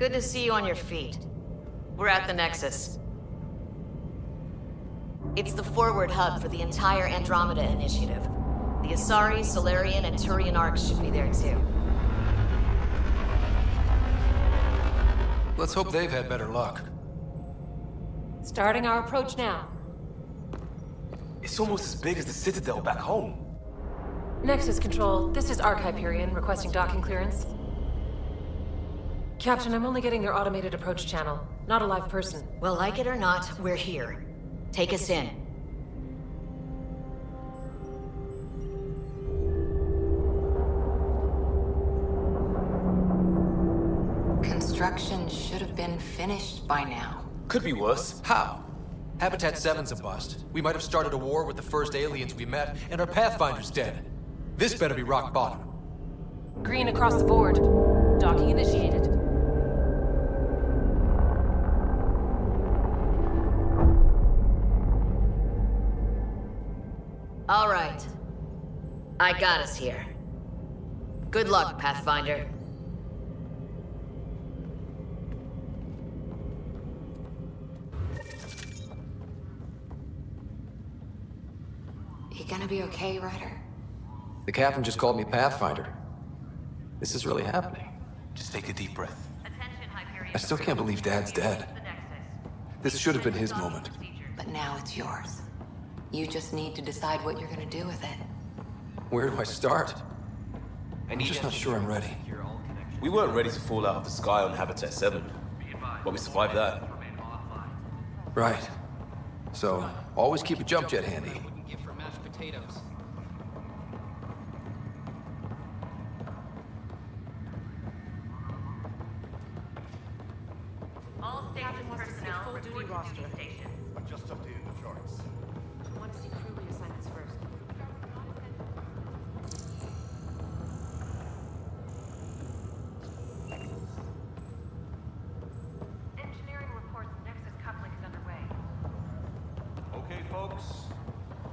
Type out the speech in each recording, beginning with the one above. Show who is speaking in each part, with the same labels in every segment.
Speaker 1: Ryder, good to see you on your feet. We're at the Nexus. It's the forward hub for the entire Andromeda Initiative. The Asari, Salarian, and Turian Arks should be there too.
Speaker 2: Let's hope they've had better luck.
Speaker 3: Starting our approach now.
Speaker 4: It's almost as big as the Citadel back home.
Speaker 3: Nexus Control, this is Ark Hyperion requesting docking clearance. Captain, I'm only getting their automated approach channel, not a live person.
Speaker 1: Well, like it or not, we're here. Take us in.
Speaker 5: Construction should have been finished by now.
Speaker 4: Could be worse.
Speaker 2: How? Habitat 7's a bust. We might have started a war with the first aliens we met, and our Pathfinder's dead. This better be rock bottom.
Speaker 3: Green across the board. Docking initiated.
Speaker 1: All right. I got us here. Good luck, Pathfinder.
Speaker 5: You gonna be okay, Ryder?
Speaker 2: The captain just called me Pathfinder. This is really happening.
Speaker 4: Just take a deep breath.
Speaker 2: I still can't believe Dad's dead. This should have been his moment.
Speaker 5: But now it's yours. You just need to decide what you're gonna do with it.
Speaker 2: Where do I start?
Speaker 4: I
Speaker 2: I'm
Speaker 4: need
Speaker 2: just not sure I'm ready.
Speaker 4: We weren't ready to fall out of the sky on Habitat 7. But we survived that.
Speaker 2: Right. So, always keep a jump jet handy.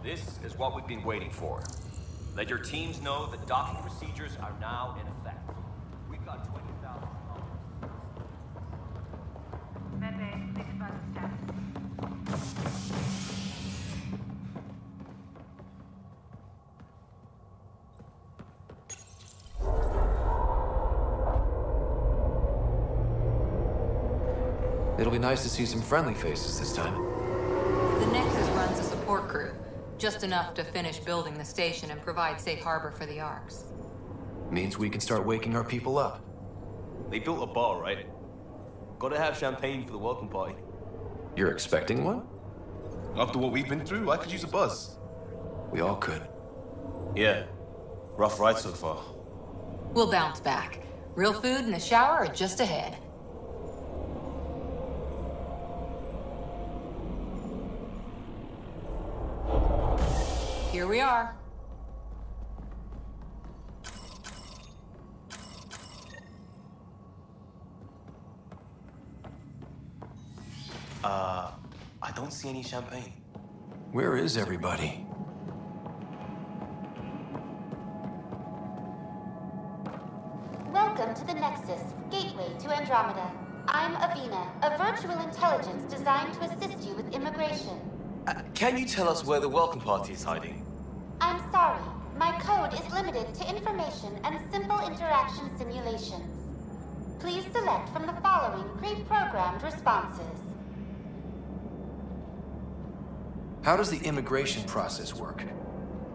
Speaker 6: This is what we've been waiting for. Let your teams know that docking procedures are now in effect. We've got 20,000
Speaker 1: Medbay, please advise the status.
Speaker 2: It'll be nice to see some friendly faces this time.
Speaker 5: The Nexus runs a support crew. Just enough to finish building the station and provide safe harbor for the Arks.
Speaker 2: Means we can start waking our people up.
Speaker 4: They built a bar, right? Gotta have champagne for the welcome party.
Speaker 2: You're expecting one?
Speaker 4: After what we've been through, I could use a buzz.
Speaker 2: We all could.
Speaker 4: Yeah. Rough ride so far.
Speaker 5: We'll bounce back. Real food and a shower are just ahead. Here we are.
Speaker 4: Uh, I don't see any champagne.
Speaker 2: Where is everybody?
Speaker 7: Welcome to the Nexus, gateway to Andromeda. I'm Avina, a virtual intelligence designed to assist you with immigration.
Speaker 4: Uh, can you tell us where the welcome party is hiding?
Speaker 7: I'm sorry, my code is limited to information and simple interaction simulations. Please select from the following pre-programmed responses.
Speaker 2: How does the immigration process work?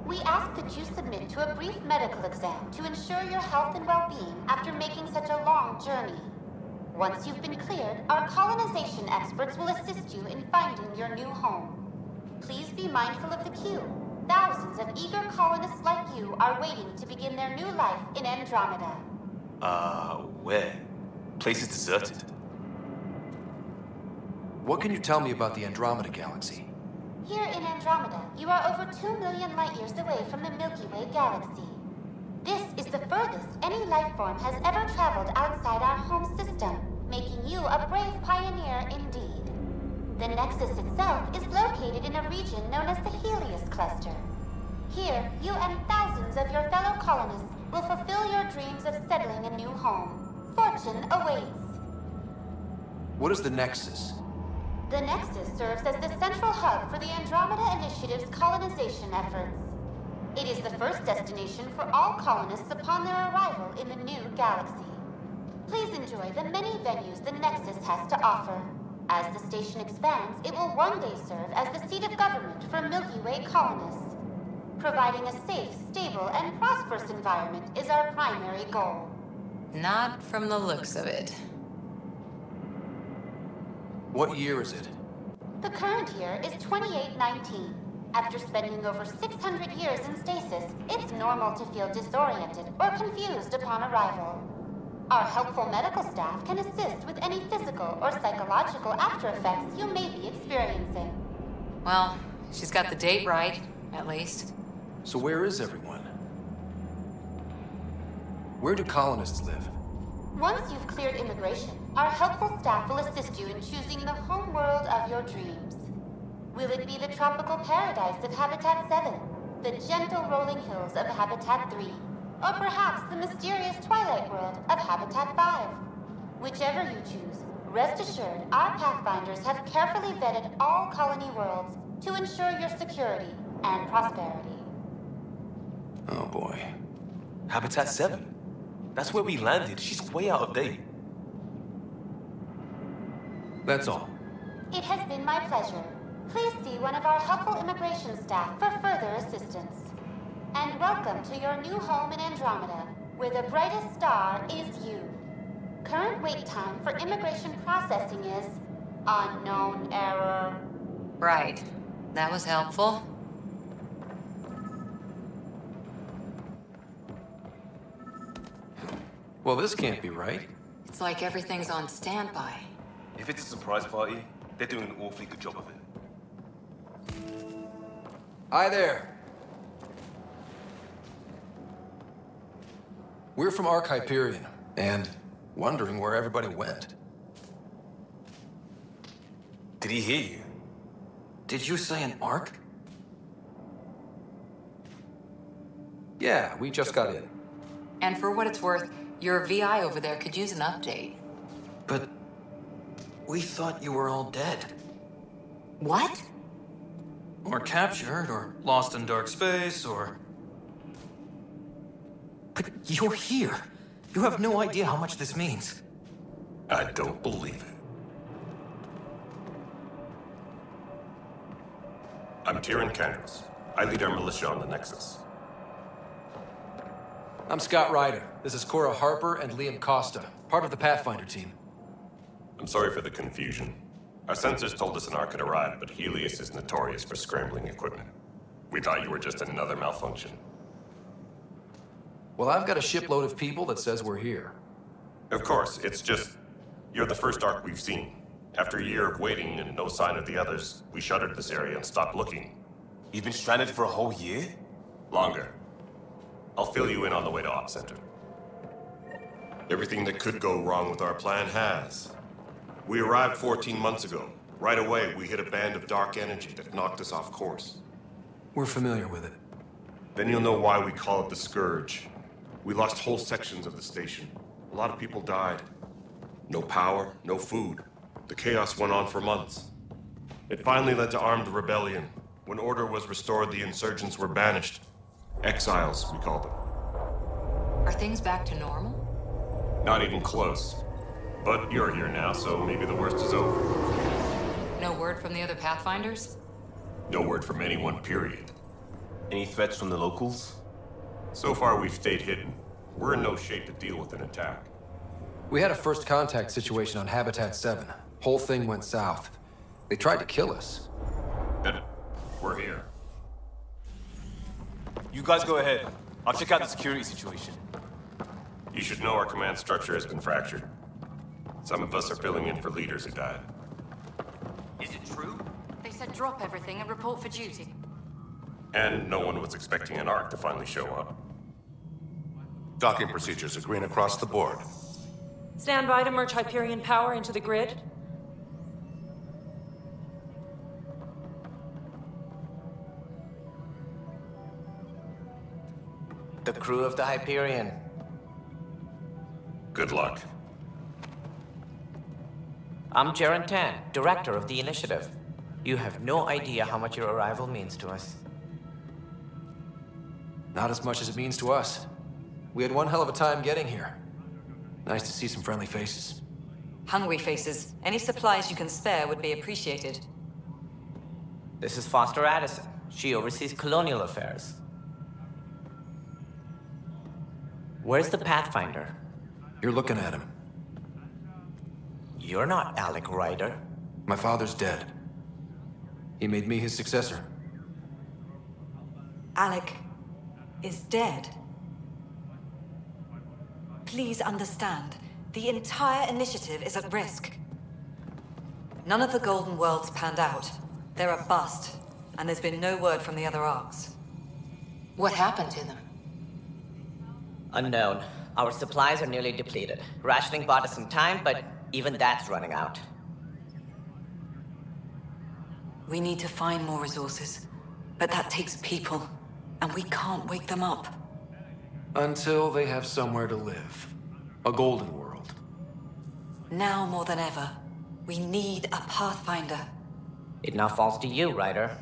Speaker 7: We ask that you submit to a brief medical exam to ensure your health and well-being after making such a long journey. Once you've been cleared, our colonization experts will assist you in finding your new home. Please be mindful of the queue. Thousands of eager colonists like you are waiting to begin their new life in Andromeda.
Speaker 4: Uh, where? Place is deserted.
Speaker 2: What can you tell me about the Andromeda Galaxy?
Speaker 7: Here in Andromeda, you are over 2 million light years away from the Milky Way galaxy. This is the furthest any life form has ever traveled outside our home system, making you a brave pioneer indeed. The Nexus itself is located in a region known as the Helios Cluster. Here, you and thousands of your fellow colonists will fulfill your dreams of settling a new home. fortune awaits.
Speaker 2: What is the Nexus?
Speaker 7: The Nexus serves as the central hub for the Andromeda Initiative's colonization efforts. It is the first destination for all colonists upon their arrival in the new galaxy. Please enjoy the many venues the Nexus has to offer. As the station expands, it will one day serve as the seat of government for Milky Way colonists. Providing a safe, stable, and prosperous environment is our primary goal.
Speaker 5: Not from the looks of it.
Speaker 2: What year is it?
Speaker 7: The current year is 2819. After spending over 600 years in stasis, it's normal to feel disoriented or confused upon arrival. Our helpful medical staff can assist with any physical or psychological after effects you may be experiencing.
Speaker 5: Well, she's got the date right, at least.
Speaker 2: So where is everyone? Where do colonists live?
Speaker 7: Once you've cleared immigration, our helpful staff will assist you in choosing the home world of your dreams. Will it be the tropical paradise of Habitat 7, the gentle rolling hills of Habitat 3, or perhaps the mysterious twilight world of Habitat 5? Whichever you choose, rest assured our Pathfinders have carefully vetted all colony worlds to ensure your security and prosperity.
Speaker 2: Oh boy.
Speaker 4: Habitat 7. That's where we landed. She's way out of date.
Speaker 2: That's all.
Speaker 7: It has been my pleasure. Please see one of our helpful immigration staff for further assistance. And welcome to your new home in Andromeda, where the brightest star is you. Current wait time for immigration processing is unknown error.
Speaker 5: Right. That was helpful.
Speaker 2: Well, this can't be right.
Speaker 5: It's like everything's on standby.
Speaker 4: If it's a surprise party, they're doing an awfully good job of it.
Speaker 2: Hi there. We're from Ark Hyperion, and wondering where everybody went.
Speaker 4: Did he hear you?
Speaker 2: Did you say an Ark? Yeah, we just got in.
Speaker 5: And for what it's worth, your VI over there could use an update.
Speaker 8: But we thought you were all dead.
Speaker 5: What?
Speaker 8: Or captured, or lost in dark space, or. But you're here. You have no idea how much this means.
Speaker 9: I don't believe it. I'm Tiran Kandros. I lead our militia on the Nexus.
Speaker 2: I'm Scott Ryder. This is Cora Harper and Liam Kosta, part of the Pathfinder team.
Speaker 9: I'm sorry for the confusion. Our sensors told us an Ark had arrived, but Helios is notorious for scrambling equipment. We thought you were just another malfunction.
Speaker 2: Well, I've got a shipload of people that says we're here.
Speaker 9: Of course, it's just you're the first Ark we've seen. After a year of waiting and no sign of the others, we shuttered this area and stopped looking.
Speaker 4: You've been stranded for a whole year?
Speaker 9: Longer. I'll fill you in on the way to Op Center. Everything that could go wrong with our plan has. We arrived 14 months ago. Right away, we hit a band of dark energy that knocked us off course.
Speaker 2: We're familiar with it.
Speaker 9: Then you'll know why we call it the Scourge. We lost whole sections of the station. A lot of people died. No power, no food. The chaos went on for months. It finally led to armed rebellion. When order was restored, the insurgents were banished. Exiles, we call them.
Speaker 5: Are things back to normal?
Speaker 9: Not even close. But you're here now, so maybe the worst is over.
Speaker 5: No word from the other Pathfinders?
Speaker 9: No word from anyone, period.
Speaker 4: Any threats from the locals?
Speaker 9: So far, we've stayed hidden. We're in no shape to deal with an attack.
Speaker 2: We had a first contact situation on Habitat 7. Whole thing went south. They tried to kill us.
Speaker 9: Then we're here.
Speaker 4: You guys go ahead. I'll check out the security situation.
Speaker 9: You should know our command structure has been fractured. Some of us are filling in for leaders who died.
Speaker 6: Is it true?
Speaker 3: They said drop everything and report for duty.
Speaker 9: And no one was expecting an Ark to finally show up.
Speaker 10: Docking procedures are green across the board.
Speaker 3: Stand by to merge Hyperion power into the grid.
Speaker 8: The crew of the Hyperion.
Speaker 9: Good luck.
Speaker 11: I'm Jarun Tann, director of the initiative. You have no idea how much your arrival means to us.
Speaker 2: Not as much as it means to us. We had one hell of a time getting here. Nice to see some friendly faces.
Speaker 12: Hungry faces. Any supplies you can spare would be appreciated.
Speaker 11: This is Foster Addison. She oversees colonial affairs. Where's the Pathfinder?
Speaker 2: You're looking at him.
Speaker 11: You're not Alec Ryder.
Speaker 2: My father's dead. He made me his successor.
Speaker 12: Alec is dead. Please understand, the entire initiative is at risk. None of the Golden Worlds panned out. They're a bust, and there's been no word from the other Arks.
Speaker 5: What happened to them?
Speaker 11: Unknown. Our supplies are nearly depleted. Rationing bought us some time, but even that's running out.
Speaker 12: We need to find more resources, but that takes people, and we can't wake them up.
Speaker 2: Until they have somewhere to live. A golden world.
Speaker 12: Now more than ever, we need a Pathfinder.
Speaker 11: It now falls to you, Ryder.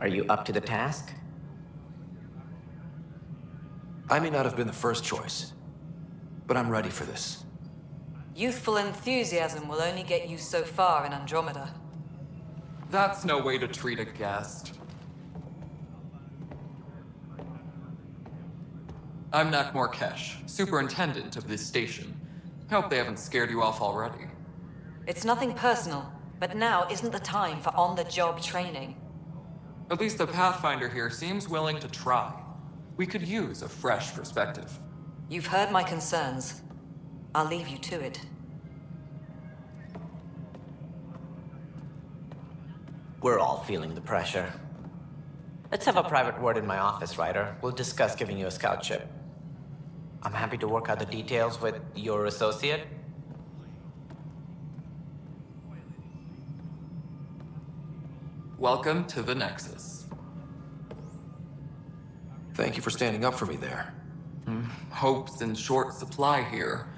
Speaker 11: Are you up to the task?
Speaker 2: I may not have been the first choice, but I'm ready for this.
Speaker 12: Youthful enthusiasm will only get you so far in Andromeda.
Speaker 13: That's no way to treat a guest. I'm Nakmor Kesh, superintendent of this station. Hope they haven't scared you off already.
Speaker 12: It's nothing personal, but now isn't the time for on-the-job training.
Speaker 13: At least the Pathfinder here seems willing to try. We could use a fresh perspective.
Speaker 12: You've heard my concerns. I'll leave you to it.
Speaker 11: We're all feeling the pressure. Let's have a private word in my office, Ryder. We'll discuss giving you a scout ship. I'm happy to work out the details with your associate.
Speaker 13: Welcome to the Nexus.
Speaker 2: Thank you for standing up for me there.
Speaker 13: Hmm, Hope's in short supply here.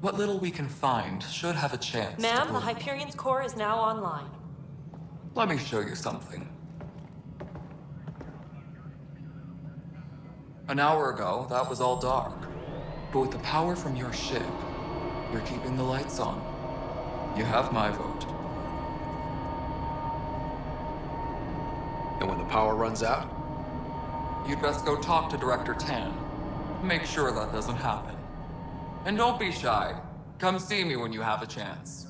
Speaker 13: What little we can find should have a chance. to
Speaker 3: Ma'am, the. Hyperion's core is now online.
Speaker 13: Let me show you something. An hour ago, that was all dark. But with the power from your ship, you're keeping the lights on. You have my vote.
Speaker 2: And when the power runs out,
Speaker 13: You'd best go talk to Director Tann. Make sure that doesn't happen. And don't be shy. Come see me when you have a chance.